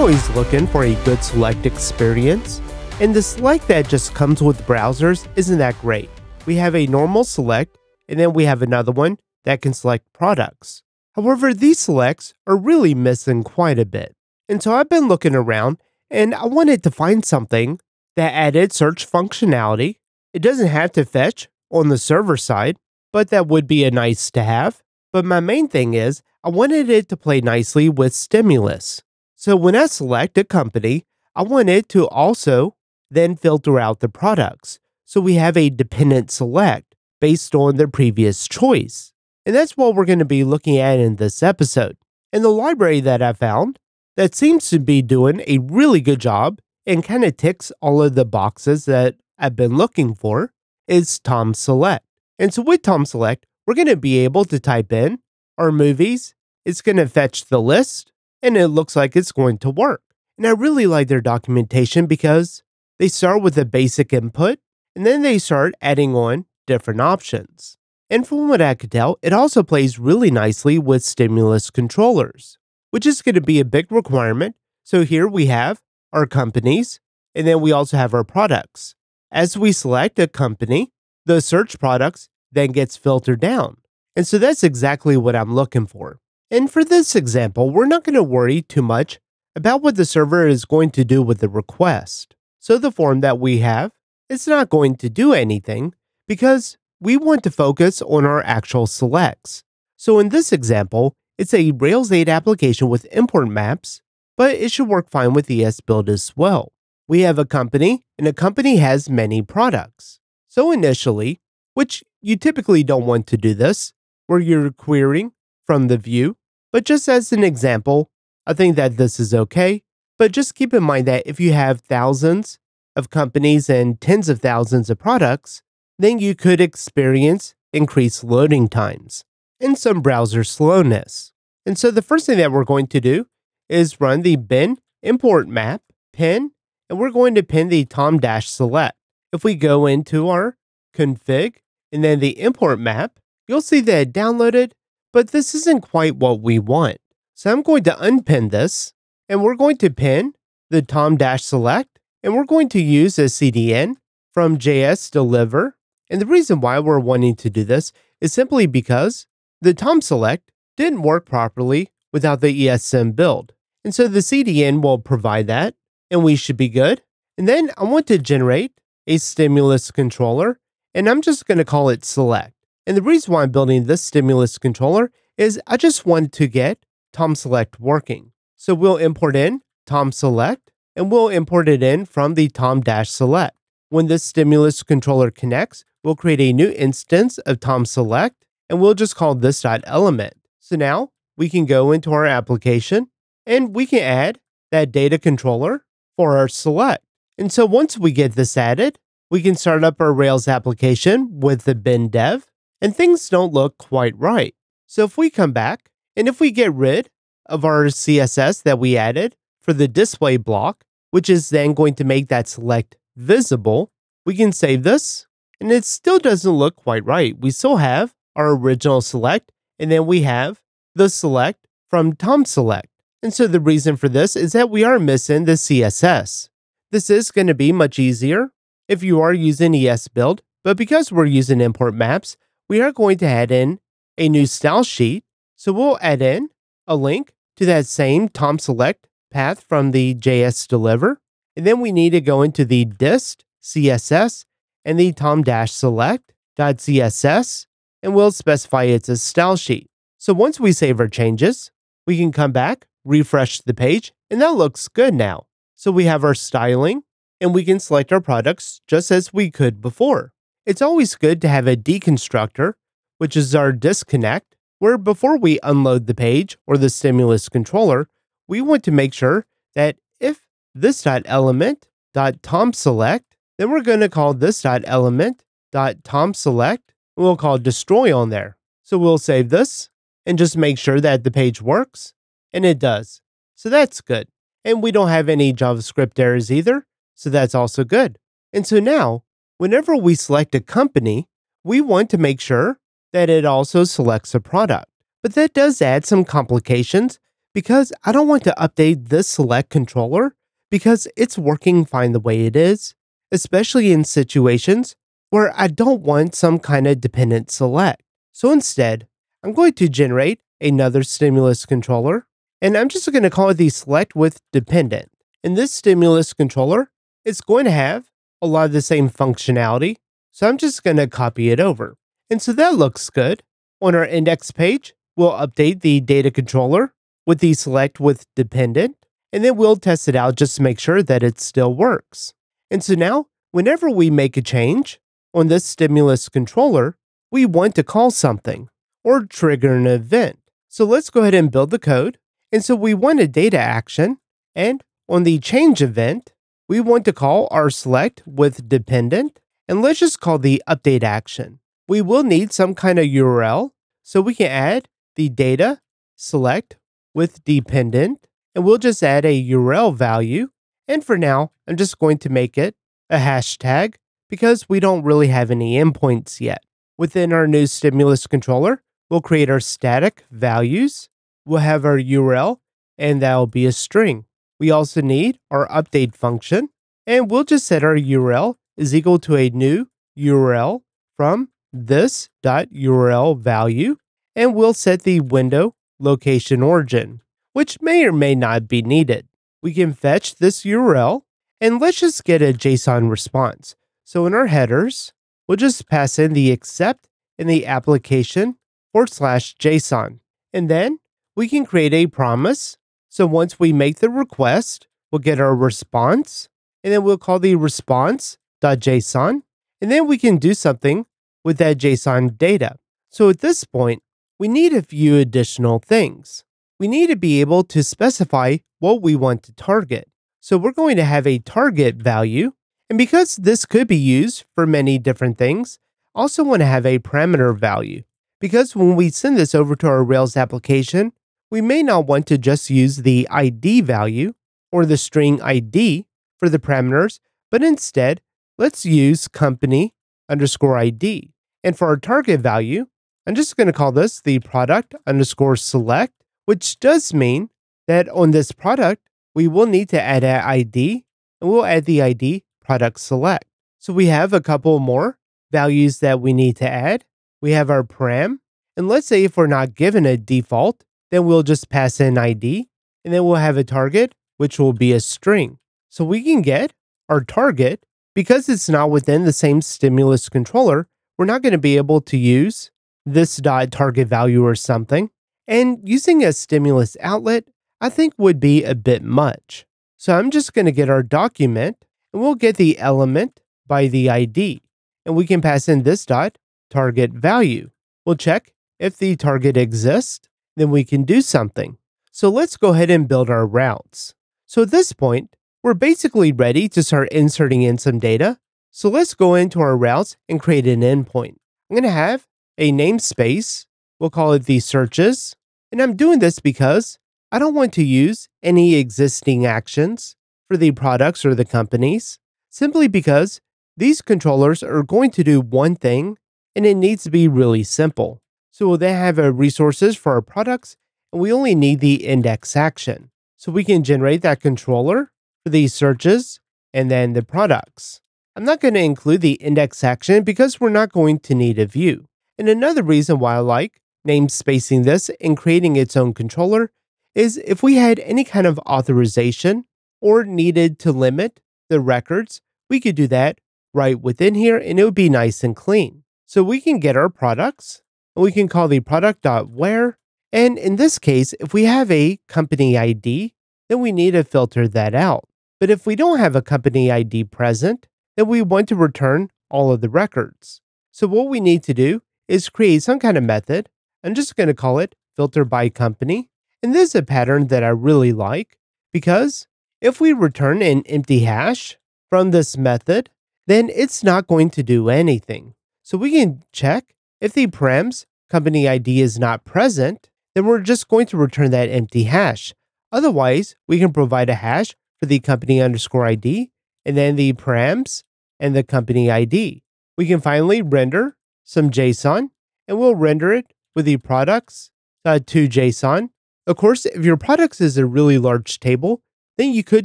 always looking for a good select experience, and the select that just comes with browsers isn't that great. We have a normal select, and then we have another one that can select products. However, these selects are really missing quite a bit. And so I've been looking around and I wanted to find something that added search functionality. It doesn't have to fetch on the server side, but that would be a nice to have. But my main thing is I wanted it to play nicely with stimulus. So when I select a company, I want it to also then filter out the products. So we have a dependent select based on their previous choice. And that's what we're going to be looking at in this episode. And the library that I found that seems to be doing a really good job and kind of ticks all of the boxes that I've been looking for is Tom Select. And so with Tom Select, we're going to be able to type in our movies. It's going to fetch the list and it looks like it's going to work. And I really like their documentation because they start with a basic input and then they start adding on different options. And from what I could tell, it also plays really nicely with stimulus controllers, which is going to be a big requirement. So here we have our companies, and then we also have our products. As we select a company, the search products then gets filtered down. And so that's exactly what I'm looking for. And for this example, we're not going to worry too much about what the server is going to do with the request. So the form that we have, is not going to do anything because we want to focus on our actual selects. So in this example, it's a Rails 8 application with import maps, but it should work fine with ESBuild as well. We have a company, and a company has many products. So initially, which you typically don't want to do this, where you're querying from the view, but just as an example, I think that this is okay. But just keep in mind that if you have thousands of companies and tens of thousands of products, then you could experience increased loading times and some browser slowness. And so the first thing that we're going to do is run the bin import map pin, and we're going to pin the tom dash select. If we go into our config and then the import map, you'll see that it downloaded, but this isn't quite what we want. So I'm going to unpin this and we're going to pin the tom dash select and we're going to use a CDN from jsDelivr and the reason why we're wanting to do this is simply because the Tom Select didn't work properly without the ESM build. And so the CDN will provide that, and we should be good. And then I want to generate a stimulus controller, and I'm just going to call it select. And the reason why I'm building this stimulus controller is I just want to get Tom Select working. So we'll import in Tom Select, and we'll import it in from the Tom Select. When this stimulus controller connects, we'll create a new instance of Tom Select and we'll just call this dot element. So now we can go into our application and we can add that data controller for our select. And so once we get this added, we can start up our Rails application with the bin dev and things don't look quite right. So if we come back and if we get rid of our CSS that we added for the display block, which is then going to make that select visible, we can save this and it still doesn't look quite right. We still have our original select, and then we have the select from Tom Select. And so the reason for this is that we are missing the CSS. This is going to be much easier if you are using ESBuild, but because we're using import maps, we are going to add in a new style sheet. So we'll add in a link to that same Tom Select path from the jsDelivr. And then we need to go into the dist CSS and the tom-select.css, and we'll specify it's a style sheet. So once we save our changes, we can come back, refresh the page, and that looks good now. So we have our styling, and we can select our products just as we could before. It's always good to have a deconstructor, which is our disconnect, where before we unload the page or the stimulus controller, we want to make sure that if this.element.tomselect then we're going to call this dot element dot tom select. We'll call destroy on there. So we'll save this and just make sure that the page works. And it does. So that's good. And we don't have any JavaScript errors either. So that's also good. And so now, whenever we select a company, we want to make sure that it also selects a product. But that does add some complications because I don't want to update this select controller because it's working fine the way it is, especially in situations where I don't want some kind of dependent select. So instead, I'm going to generate another stimulus controller, and I'm just going to call it the select with dependent. And this stimulus controller is going to have a lot of the same functionality, so I'm just going to copy it over. And so that looks good. On our index page, we'll update the data controller with the select with dependent, and then we'll test it out just to make sure that it still works. And so now, whenever we make a change on this stimulus controller, we want to call something or trigger an event. So let's go ahead and build the code. And so we want a data action, and on the change event, we want to call our select with dependent, and let's just call the update action. We will need some kind of URL, so we can add the data select with dependent, and we'll just add a URL value. And for now, I'm just going to make it a hashtag because we don't really have any endpoints yet. Within our new stimulus controller, we'll create our static values. We'll have our URL, and that'll be a string. We also need our update function, and we'll just set our URL is equal to a new URL from this.url value, and we'll set the window location origin, which may or may not be needed. We can fetch this URL, and let's just get a JSON response. So in our headers, we'll just pass in the accept in the application forward slash JSON. And then we can create a promise. So once we make the request, we'll get our response, and then we'll call the response.json. And then we can do something with that JSON data. So at this point, we need a few additional things. We need to be able to specify what we want to target. So we're going to have a target value. And because this could be used for many different things, also want to have a parameter value. Because when we send this over to our Rails application, we may not want to just use the ID value or the string ID for the parameters, but instead, let's use company underscore ID. And for our target value, I'm just going to call this the product underscore select, which does mean that on this product, we will need to add an ID and we'll add the ID product select. So we have a couple more values that we need to add we have our param. And let's say if we're not given a default, then we'll just pass in ID and then we'll have a target, which will be a string. So we can get our target because it's not within the same stimulus controller. We're not going to be able to use this dot target value or something. And using a stimulus outlet, I think would be a bit much. So I'm just going to get our document and we'll get the element by the ID. And we can pass in this dot target value. We'll check if the target exists, then we can do something. So let's go ahead and build our routes. So at this point, we're basically ready to start inserting in some data. So let's go into our routes and create an endpoint. I'm going to have a namespace. We'll call it the searches. And I'm doing this because I don't want to use any existing actions for the products or the companies, simply because these controllers are going to do one thing and it needs to be really simple. So we'll then have uh, resources for our products, and we only need the index action. So we can generate that controller for these searches and then the products. I'm not going to include the index action because we're not going to need a view. And another reason why I like namespacing this and creating its own controller is if we had any kind of authorization or needed to limit the records, we could do that right within here and it would be nice and clean. So we can get our products we can call the product.where. And in this case, if we have a company ID, then we need to filter that out. But if we don't have a company ID present, then we want to return all of the records. So what we need to do is create some kind of method. I'm just going to call it filter by company. And this is a pattern that I really like because if we return an empty hash from this method, then it's not going to do anything. So we can check if the params company ID is not present, then we're just going to return that empty hash. Otherwise, we can provide a hash for the company underscore ID and then the params and the company ID. We can finally render some JSON and we'll render it with the products uh, to JSON Of course, if your products is a really large table, then you could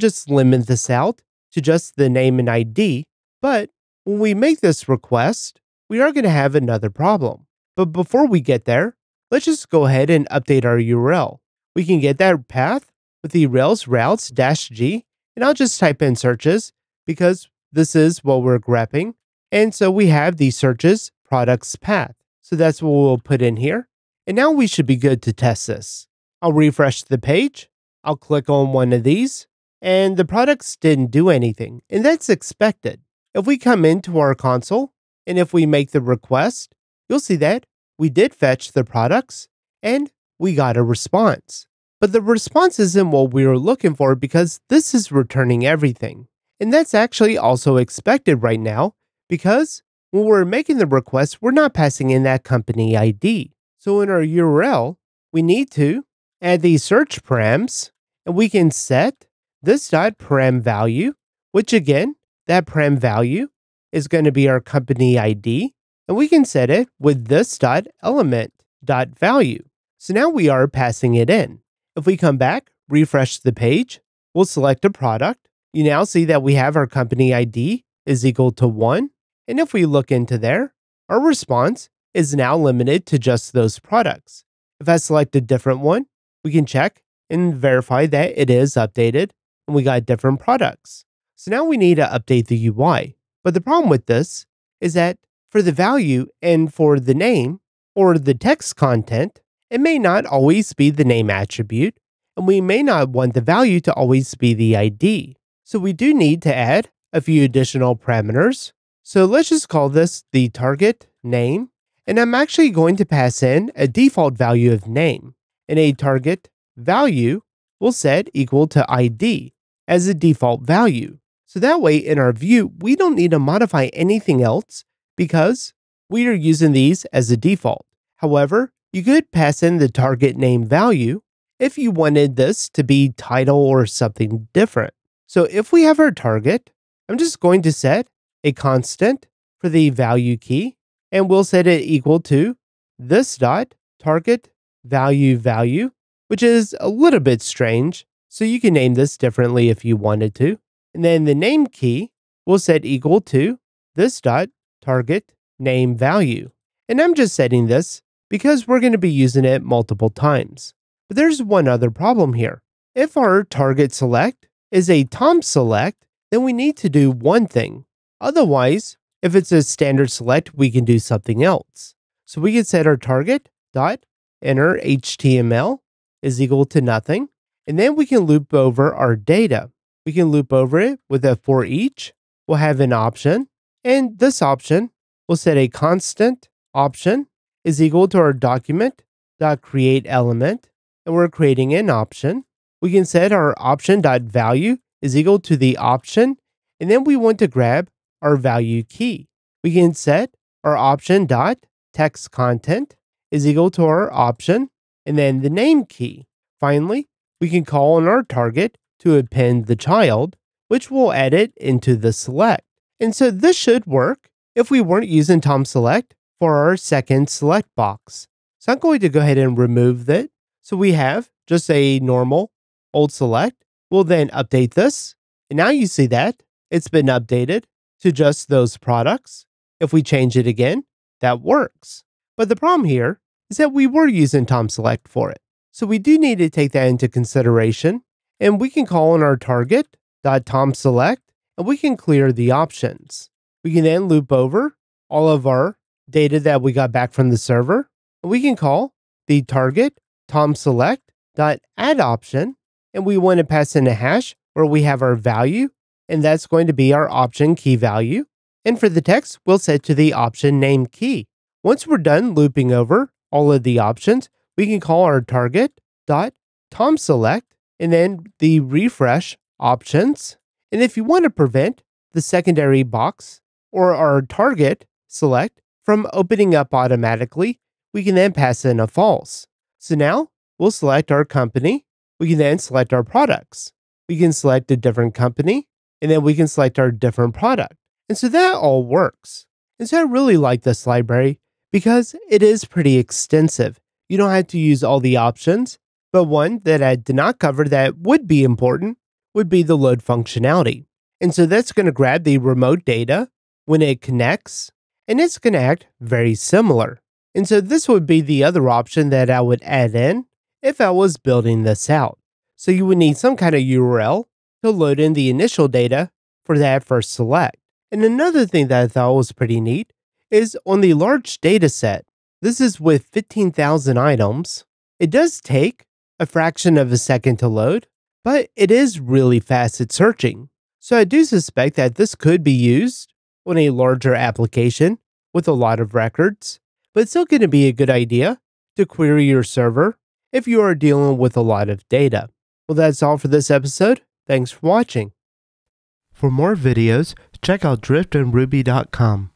just limit this out to just the name and ID. But when we make this request, we are going to have another problem. But before we get there, let's just go ahead and update our URL. We can get that path with the Rails routes dash G, and I'll just type in searches because this is what we're grabbing. And so we have the searches products path. So that's what we'll put in here. And now we should be good to test this. I'll refresh the page. I'll click on one of these and the products didn't do anything. And that's expected. If we come into our console and if we make the request, you'll see that we did fetch the products and we got a response. But the response isn't what we were looking for because this is returning everything. And that's actually also expected right now because when we're making the request, we're not passing in that company ID. So in our URL, we need to add these search params and we can set this dot param value, which again, that param value is going to be our company ID. And we can set it with this dot element dot value. So now we are passing it in. If we come back, refresh the page, we'll select a product. You now see that we have our company ID is equal to one. And if we look into there, our response is now limited to just those products. If I select a different one, we can check and verify that it is updated and we got different products. So now we need to update the UI. But the problem with this is that for the value and for the name or the text content, it may not always be the name attribute, and we may not want the value to always be the ID. So we do need to add a few additional parameters so let's just call this the target name. And I'm actually going to pass in a default value of name. And a target value will set equal to ID as a default value. So that way in our view, we don't need to modify anything else because we are using these as a default. However, you could pass in the target name value if you wanted this to be title or something different. So if we have our target, I'm just going to set a constant for the value key, and we'll set it equal to this dot target value value, which is a little bit strange. So you can name this differently if you wanted to. And then the name key will set equal to this dot target name value. And I'm just setting this because we're going to be using it multiple times. But there's one other problem here. If our target select is a Tom select, then we need to do one thing, Otherwise, if it's a standard select, we can do something else. So we can set our target dot innerHTML is equal to nothing. And then we can loop over our data. We can loop over it with a for each. We'll have an option. And this option will set a constant option is equal to our document dot create element. And we're creating an option. We can set our option dot value is equal to the option. And then we want to grab our value key. We can set our option dot text content is equal to our option and then the name key. Finally, we can call on our target to append the child, which we'll add it into the select. And so this should work if we weren't using Tom Select for our second select box. So I'm going to go ahead and remove that. So we have just a normal old select. We'll then update this. And now you see that it's been updated to just those products. If we change it again, that works. But the problem here is that we were using Tom Select for it. So we do need to take that into consideration. And we can call on our target .tom select and we can clear the options. We can then loop over all of our data that we got back from the server. And we can call the target tom select dot add option and we want to pass in a hash where we have our value and that's going to be our option key value. And for the text, we'll set to the option name key. Once we're done looping over all of the options, we can call our target dot tom select and then the refresh options. And if you want to prevent the secondary box or our target select from opening up automatically, we can then pass in a false. So now we'll select our company. We can then select our products. We can select a different company and then we can select our different product. And so that all works. And so I really like this library because it is pretty extensive. You don't have to use all the options But one that I did not cover that would be important would be the load functionality. And so that's going to grab the remote data when it connects, and it's going to act very similar. And so this would be the other option that I would add in if I was building this out. So you would need some kind of URL to load in the initial data for that first select. And another thing that I thought was pretty neat is on the large data set. This is with 15,000 items. It does take a fraction of a second to load, but it is really fast at searching. So I do suspect that this could be used on a larger application with a lot of records, but it's still going to be a good idea to query your server if you are dealing with a lot of data. Well, that's all for this episode. Thanks for watching. For more videos, check out driftingruby.com.